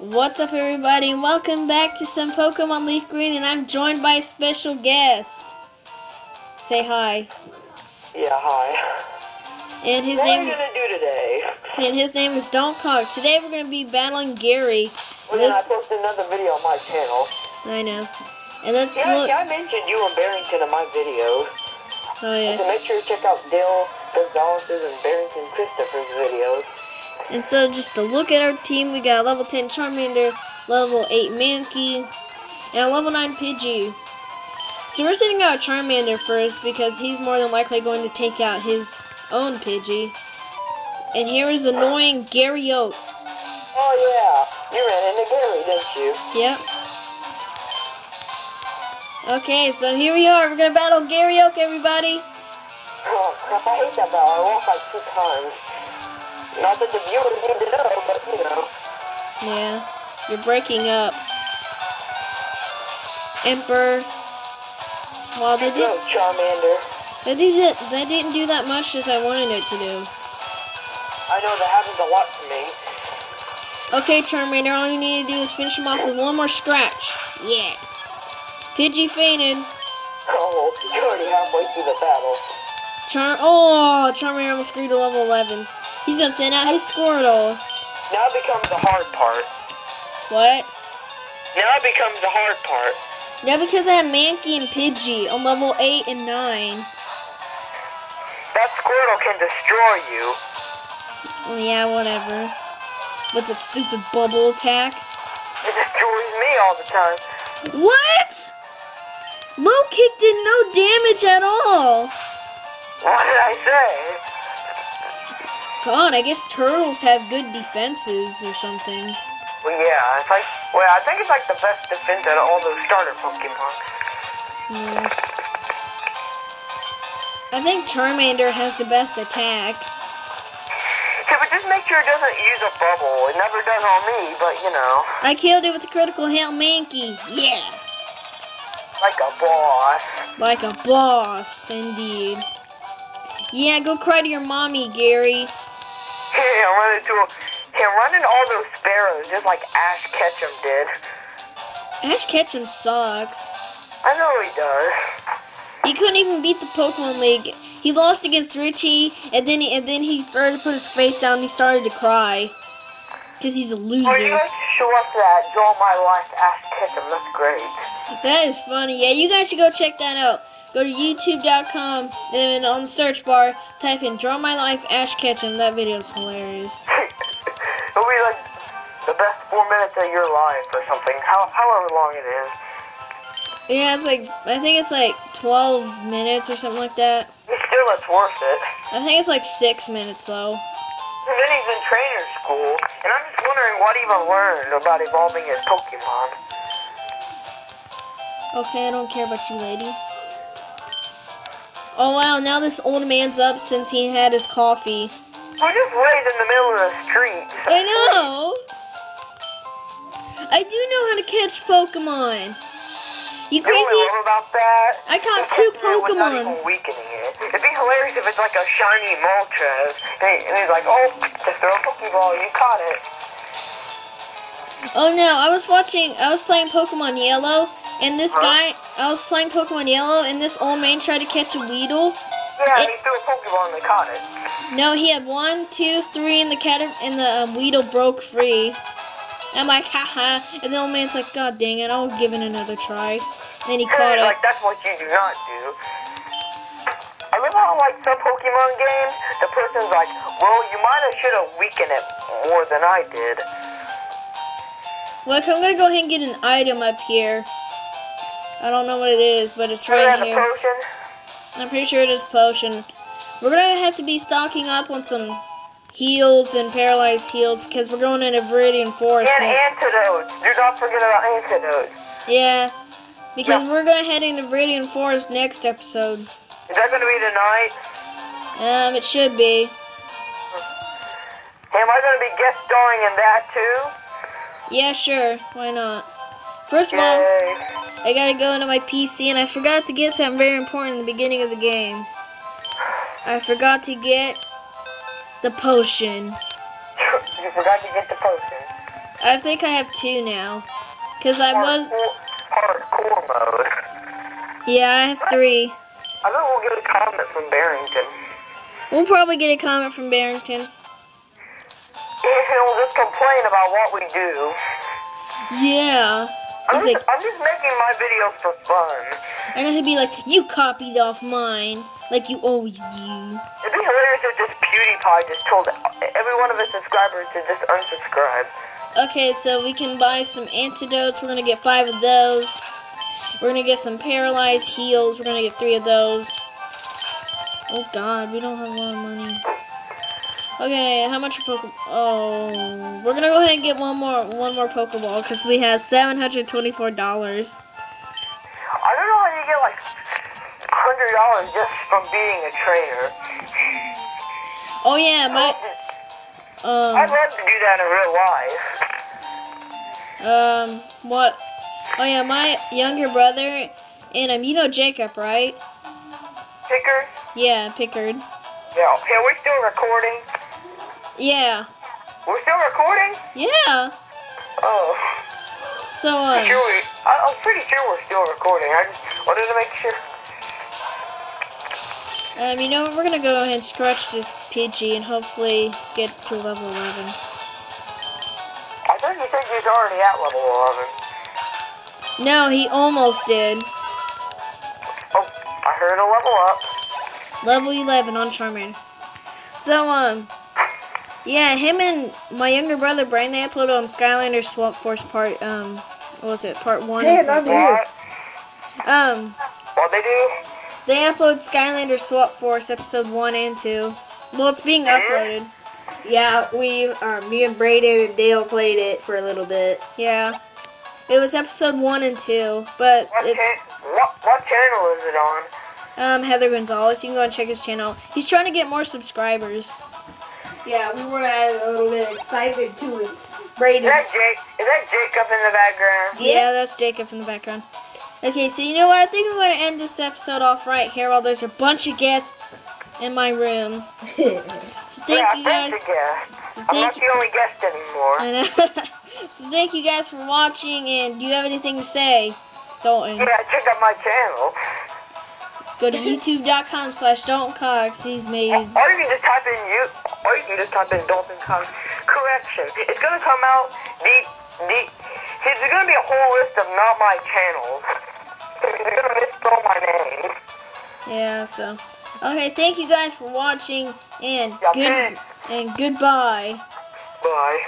What's up, everybody? Welcome back to some Pokemon Leaf Green, and I'm joined by a special guest. Say hi. Yeah, hi. And his what name are we gonna do today? and his name is Dalton Cox. Today we're gonna be battling Gary. Oh, well, I This posted another video on my channel. I know. And let's Yeah, look. yeah, I mentioned you and Barrington in my videos. Oh So yeah. make sure to check out Dale Gonzalez's and Barrington Christopher's videos. And so just to look at our team, we got a level 10 Charmander, level 8 Mankey, and a level 9 Pidgey. So we're sending out Charmander first because he's more than likely going to take out his own Pidgey. And here is annoying Gary Oak. Oh yeah, you ran into Gary, didn't you? Yep. Okay, so here we are. We're gonna battle Gary Oak, everybody. Oh crap, I hate that battle. I lost like two times. Not that the viewers need to know, but you know. Yeah, you're breaking up. Emperor. Well, they did. Charmander. That didn't. That didn't do that much as I wanted it to do. I know that happens a lot to me. Okay, Charmander. All you need to do is finish him off with one more scratch. Yeah. Pidgey fainted. Oh, you're already halfway through the battle. Char. Oh, Charmander almost grew to level 11. He's gonna send out his Squirtle. Now becomes the hard part. What? Now becomes the hard part. Yeah, because I have Mankey and Pidgey on level 8 and 9. That Squirtle can destroy you. Oh, yeah, whatever. With its stupid bubble attack. It destroys me all the time. What? Low kick did no damage at all. What did I say? God, I guess turtles have good defenses or something. Well, yeah, it's like, well, I think it's like the best defense out of all those starter Pokemon. Hmm. I think Charmander has the best attack. Yeah, but just make sure it doesn't use a bubble. It never does on me, but you know, I killed it with a critical hit Mankey. Yeah. like a boss. Like a boss, indeed. Yeah, go cry to your mommy, Gary. Yeah, run into a, yeah, run into all those sparrows just like Ash Ketchum did. Ash Ketchum sucks. I know he does. He couldn't even beat the Pokemon League. He lost against Ritchie, and then he, and then he started to put his face down. and He started to cry because he's a you loser. guys should watch that Draw My Life Ash Ketchum. That's great. That is funny. Yeah, you guys should go check that out. Go to YouTube.com and then on the search bar type in "Draw My Life Ash Ketchum." That video is hilarious. It'll be like the best four minutes of your life or something. How, however long it is. Yeah, it's like I think it's like 12 minutes or something like that. Still, it's worth it. I think it's like six minutes though. And then he's in trainer school, and I'm just wondering what he even learned about evolving his Pokemon. Okay, I don't care about you, lady. Oh wow, now this old man's up since he had his coffee. We're just laid in the middle of the street. I know. I do know how to catch Pokemon. You You know what crazy? I about that? I caught It's two it Pokemon. even weakening it. It'd be hilarious if it's like a shiny Moltres, and, and he's like, oh, just throw a Pokeball, you caught it. Oh no, I was watching, I was playing Pokemon Yellow, and this Huh? guy, I was playing Pokemon Yellow, and this old man tried to catch a Weedle. Yeah, It- he threw a Pokeball and they caught it. No, he had one, two, three, and the cat and the um, Weedle broke free. I'm like, haha, and the old man's like, God dang it, I'll give it another try. Then he caught it. like, that's what you do not do. I love how, like, some Pokemon games, the person's like, well, you might have should have weakened it more than I did. Look, I'm gonna go ahead and get an item up here. I don't know what it is, but it's right here. potion? I'm pretty sure it is potion. We're gonna have to be stocking up on some heals and paralyzed heals because we're going into Viridian Forest And next. antidotes. Do not forget about antidotes. Yeah, because we're gonna head into Viridian Forest next episode. Is that going to be tonight? Um, it should be. Hey, am I going to be guest starring in that too? Yeah, sure. Why not? First of all. I gotta go into my PC, and I forgot to get something very important in the beginning of the game. I forgot to get the potion. you forgot to get the potion. I think I have two now. Cause I was, Hardcore, mode. yeah, I have three. I bet we'll get a comment from Barrington. We'll probably get a comment from Barrington. He'll just complain about what we do. Yeah. I'm just, like, I'm just making my videos for fun. and then he'd be like, "You copied off mine, like you always do." It'd be hilarious if just PewDiePie just told every one of his subscribers to just unsubscribe. Okay, so we can buy some antidotes. We're gonna get five of those. We're gonna get some paralyzed heals. We're gonna get three of those. Oh God, we don't have a lot of money. Okay, how much are Poke? Oh, we're gonna go ahead and get one more, one more Pokeball because we have seven hundred twenty-four dollars. I don't know how you get like hundred dollars just from being a trainer. Oh yeah, my I'd um love to do that in real life. um what? Oh yeah, my younger brother and um you know Jacob, right? Pickard. Yeah, Pickard. Yeah. Hey, are we still recording? Yeah, We're still recording? yeah. Oh. So um. Sure we, I, I'm pretty sure we're still recording. I just wanted to make sure. Um, you know what? We're gonna go ahead and scratch this Pidgey and hopefully get to level 11. I thought you said you was already at level 11. No, he almost did. Oh, I heard a level up. Level 11 on Charmander. So, um, yeah, him and my younger brother Brian, they uploaded on Skylander Swap Force part, um, what was it, part 1 and part two. What? Um, What they do? they upload Skylander Swap Force episode 1 and 2. Well, it's being uploaded. Yeah, we, um, me and Brayden and Dale played it for a little bit. Yeah. It was episode 1 and 2, but What, it's cha- what, what channel is it on? um, Heather Gonzalez. You can go and check his channel. He's trying to get more subscribers. Yeah, we were at a little bit excited too. Is that Jake? Is that Jacob in the background? Yeah, that's Jacob in the background. Okay, so you know what? I think I'm going to end this episode off right here while there's a bunch of guests in my room. So thank yeah, you guys. a guest. So I'm thank not you. the only guest anymore. I know. so thank you guys for watching. And do you have anything to say, Dalton? Yeah, check out my channel. Go to youtube.com slash Dalton Cox. He's made. Or you can just type in you. Or you can just type in Dalton Cox. Correction. It's gonna come out. The the. See, there's gonna be a whole list of not my channels. They're gonna misspell my name. Yeah. So. Okay. Thank you guys for watching. And Yeah, good. peace. And goodbye. Bye.